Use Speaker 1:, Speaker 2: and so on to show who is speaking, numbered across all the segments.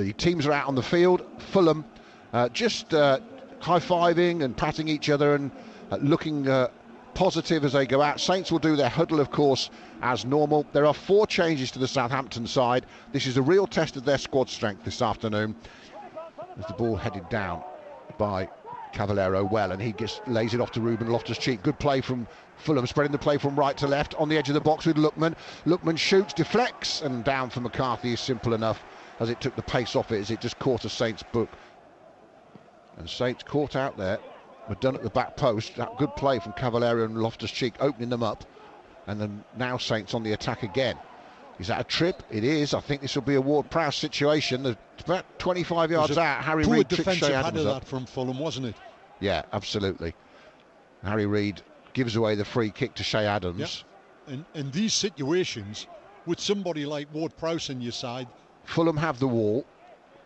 Speaker 1: the teams are out on the field. Fulham uh, just uh, high-fiving and patting each other and uh, looking uh, positive as they go out. Saints will do their huddle, of course, as normal. There are four changes to the Southampton side. This is a real test of their squad strength this afternoon. As the ball headed down by Cavaleiro well, and he gets lays it off to Ruben Loftus-Cheek. Good play from Fulham, spreading the play from right to left on the edge of the box with Lookman. Lookman shoots, deflects, and down for McCarthy is simple enough as it took the pace off it as it just caught a Saints book. And Saints caught out there were done at the back post. That good play from Cavaleiro and Loftus Cheek opening them up. And then now Saints on the attack again. Is that a trip? It is. I think this will be a Ward Prowse situation. There's about 25 yards out. Harry Reed tricks Che Adams
Speaker 2: that from Fulham, wasn't it?
Speaker 1: Yeah, absolutely. Harry Reed gives away the free kick to Che Adams.
Speaker 2: Yeah. And in these situations, with somebody like Ward Prowse on your side,
Speaker 1: Fulham have the wall.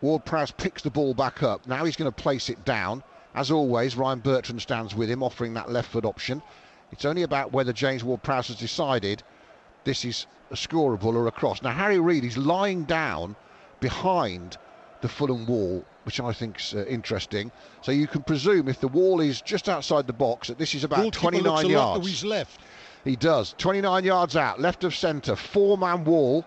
Speaker 1: Ward Prowse picks the ball back up. Now he's going to place it down. As always, Ryan Bertrand stands with him, offering that left foot option. It's only about whether James Ward-Prowse has decided this is a scoreable or a cross. Now, Harry Reed is lying down behind the Fulham wall, which I think is uh, interesting. So you can presume if the wall is just outside the box that this is about 29 yards.
Speaker 2: He's left.
Speaker 1: He does. 29 yards out, left of centre, four-man wall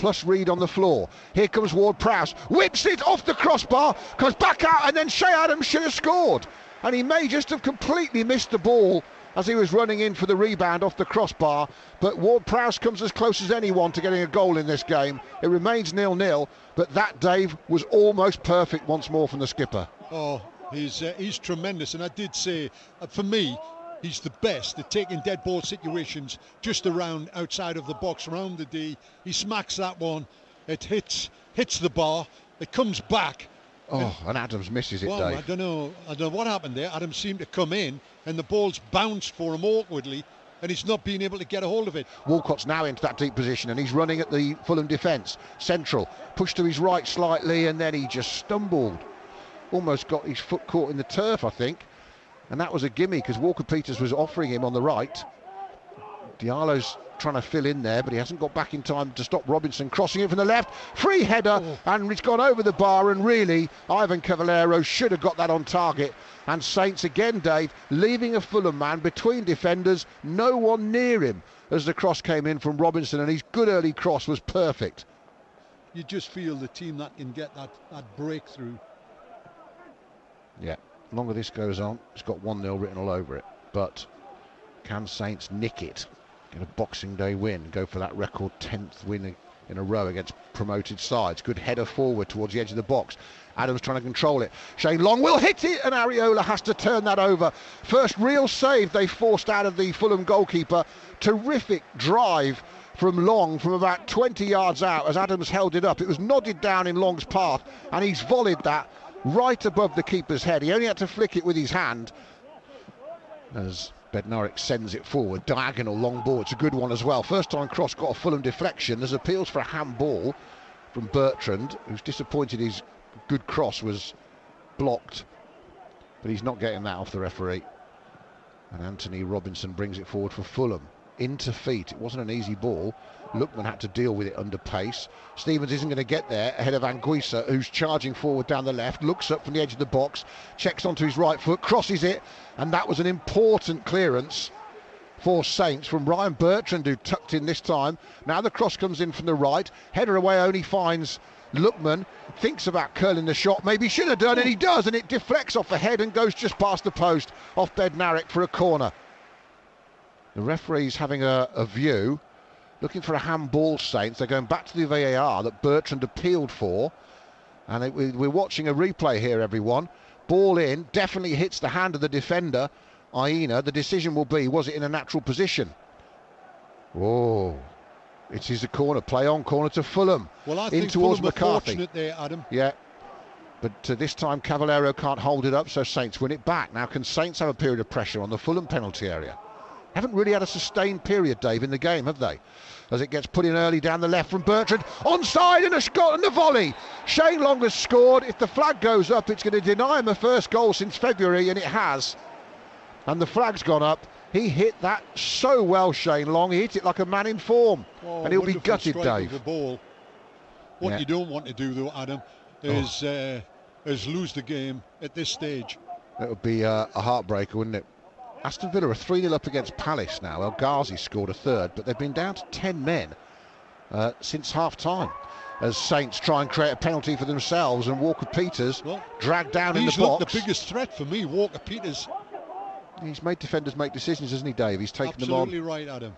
Speaker 1: plus Reed on the floor. Here comes Ward Prowse, whips it off the crossbar, comes back out, and then Che Adams should have scored. And he may just have completely missed the ball as he was running in for the rebound off the crossbar. But Ward Prowse comes as close as anyone to getting a goal in this game. It remains nil nil, but that, Dave, was almost perfect once more from the skipper.
Speaker 2: Oh, he's, uh, he's tremendous. And I did say, uh, for me, He's the best at taking dead ball situations just around outside of the box, around the D. He smacks that one. It hits hits the bar. It comes back.
Speaker 1: Oh, and, and Adams misses it,
Speaker 2: well,
Speaker 1: Dave.
Speaker 2: I don't know. I don't know what happened there. Adams seemed to come in, and the ball's bounced for him awkwardly, and he's not been able to get a hold of it.
Speaker 1: Walcott's now into that deep position, and he's running at the Fulham defence. Central, pushed to his right slightly, and then he just stumbled. Almost got his foot caught in the turf, I think and that was a gimme because Walker Peters was offering him on the right. Diallo's trying to fill in there, but he hasn't got back in time to stop Robinson crossing it from the left. Free header, oh. and it's gone over the bar. And really, Ivan Cavaleiro should have got that on target. And Saints again, Dave, leaving a Fulham man between defenders, no one near him as the cross came in from Robinson, and his good early cross was perfect.
Speaker 2: You just feel the team that can get that, that breakthrough.
Speaker 1: Yeah longer this goes on, it's got 1 0 written all over it. But can Saints nick it? Get a Boxing Day win, go for that record 10th win in a row against promoted sides. Good header forward towards the edge of the box. Adams trying to control it. Shane Long will hit it, and Areola has to turn that over. First real save they forced out of the Fulham goalkeeper. Terrific drive from Long from about 20 yards out as Adams held it up. It was nodded down in Long's path, and he's volleyed that right above the keeper's head. He only had to flick it with his hand as Bednarek sends it forward. Diagonal long ball. It's a good one as well. First time cross got a Fulham deflection. There's appeals for a handball from Bertrand, who's disappointed his good cross was blocked. But he's not getting that off the referee. And Anthony Robinson brings it forward for Fulham. Into feet. It wasn't an easy ball. Lookman had to deal with it under pace. Stephens isn't going to get there ahead of Anguissa, who's charging forward down the left, looks up from the edge of the box, checks onto his right foot, crosses it, and that was an important clearance for Saints from Ryan Bertrand, who tucked in this time. Now the cross comes in from the right. Header away only finds Lookman. Thinks about curling the shot. Maybe should have done, and he does, and it deflects off the head and goes just past the post off Bednarek for a corner. The referee's having a, a view looking for a handball Saints. They're going back to the VAR that Bertrand appealed for. And it, we, we're watching a replay here, everyone. Ball in, definitely hits the hand of the defender, Aina. The decision will be was it in a natural position? Oh, it is a corner. Play on, corner to Fulham.
Speaker 2: Well, I
Speaker 1: in
Speaker 2: think
Speaker 1: towards
Speaker 2: Fulham
Speaker 1: McCarthy.
Speaker 2: there, Adam.
Speaker 1: Yeah. But uh, this time Cavaleiro can't hold it up, so Saints win it back. Now, can Saints have a period of pressure on the Fulham penalty area? Haven't really had a sustained period, Dave, in the game, have they? As it gets put in early down the left from Bertrand. Onside and a shot and a volley. Shane Long has scored. If the flag goes up, it's going to deny him a first goal since February, and it has. And the flag's gone up. He hit that so well, Shane Long. He hit it like a man in form.
Speaker 2: Oh,
Speaker 1: and he'll be gutted, Dave.
Speaker 2: The ball. What yeah. you don't want to do, though, Adam, is uh, is lose the game at this stage.
Speaker 1: It would be uh, a heartbreaker, wouldn't it? Aston Villa are 3 0 up against Palace now. El Ghazi scored a third, but they've been down to 10 men uh, since half time. As Saints try and create a penalty for themselves, and Walker Peters
Speaker 2: Well,
Speaker 1: dragged down in the box.
Speaker 2: the biggest threat for me, Walker Peters.
Speaker 1: He's made defenders make decisions, hasn't he, Dave? He's taken
Speaker 2: Absolutely
Speaker 1: them
Speaker 2: right, Adam.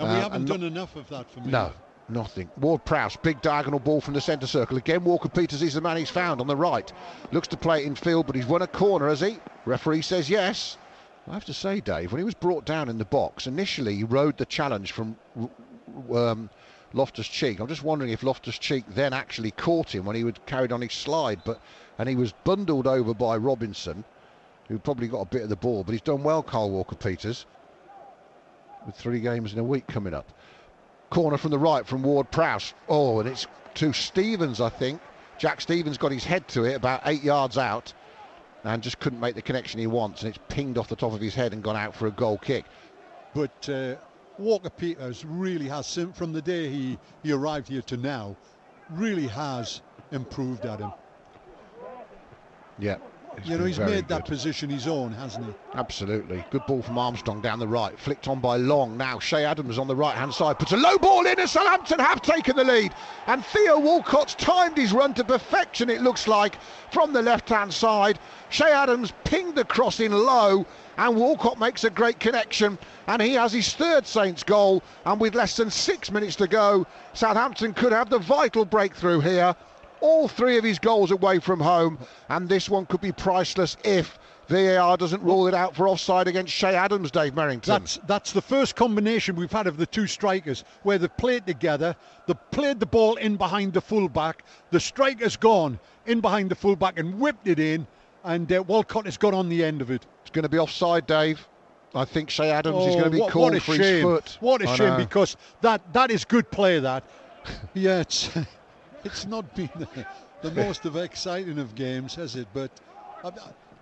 Speaker 2: And
Speaker 1: Uh,
Speaker 2: we haven't
Speaker 1: and
Speaker 2: done enough of that for me.
Speaker 1: No, nothing. Ward Prowse, big diagonal ball from the centre circle. Again, Walker Peters is the man he's found on the right. Looks to play it in field, but he's won a corner, has he? Referee says yes. I have to say, Dave, when he was brought down in the box, initially he rode the challenge from um, Loftus Cheek. I'm just wondering if Loftus Cheek then actually caught him when he would carried on his slide, but and he was bundled over by Robinson, who probably got a bit of the ball, but he's done well, Kyle Walker Peters, with three games in a week coming up. Corner from the right from Ward Prowse. Oh, and it's to Stephens, I think. Jack Stephens got his head to it about eight yards out and just couldn't make the connection he wants, and it's pinged off the top of his head and gone out for a goal kick.
Speaker 2: But uh, Walker Peters really has, from the day he, he arrived here to now, really has improved at him.
Speaker 1: Yeah. It's
Speaker 2: You know, he's made that position his own, hasn't he?
Speaker 1: Absolutely. Good ball from Armstrong down the right. Flicked on by Long. Now Che Adams on the right hand side. Puts a low ball in and Southampton have taken the lead. And Theo Walcott's timed his run to perfection, it looks like, from the left hand side. Che Adams pinged the cross in low. And Walcott makes a great connection, and he has his third Saints goal. And with less than six minutes to go, Southampton could have the vital breakthrough here. All three of his goals away from home, and this one could be priceless if VAR doesn't rule it out for offside against Che Adams, Dave Merrington.
Speaker 2: That's that's the first combination we've had of the two strikers where they've played together. They played the ball in behind the fullback. The striker's gone in behind the fullback and whipped it in, and uh, Walcott has got on the end of it.
Speaker 1: It's going to be offside, Dave. I think Che Adams is going to be
Speaker 2: Oh, what,
Speaker 1: called
Speaker 2: what
Speaker 1: for
Speaker 2: shame.
Speaker 1: his foot.
Speaker 2: What a
Speaker 1: I
Speaker 2: shame
Speaker 1: know.
Speaker 2: because that that is good play. That yeah, it's it's not been the, most of exciting of games, has it? But uh,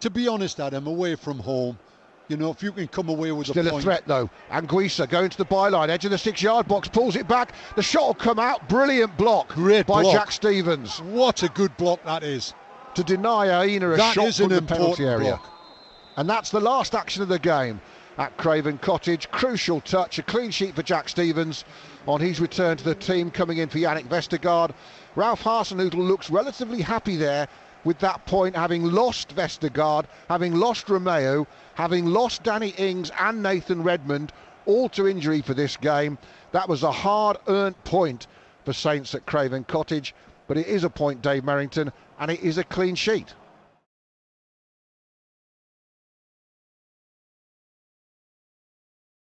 Speaker 2: to be honest, Adam, away from home, you know, if you can come away with
Speaker 1: Still
Speaker 2: a
Speaker 1: a threat though. Anguissa going to the byline, edge of the six-yard box, pulls it back. The shot will come out. Brilliant block
Speaker 2: Great
Speaker 1: by
Speaker 2: block.
Speaker 1: Jack Stephens
Speaker 2: what a good block that is.
Speaker 1: to deny Aina a
Speaker 2: That
Speaker 1: shot from the penalty area.
Speaker 2: block.
Speaker 1: And that's the last action of the game at Craven Cottage. Crucial touch, a clean sheet for Jack Stephens on his return to the team, coming in for Jannik Vestergaard. Ralph Hasenhüttl looks relatively happy there with that point, having lost Vestergaard, having lost Romeu, having lost Danny Ings and Nathan Redmond, all to injury for this game. That was a hard-earned point for Saints at Craven Cottage, but it is a point, Dave Merrington, and it is a clean sheet.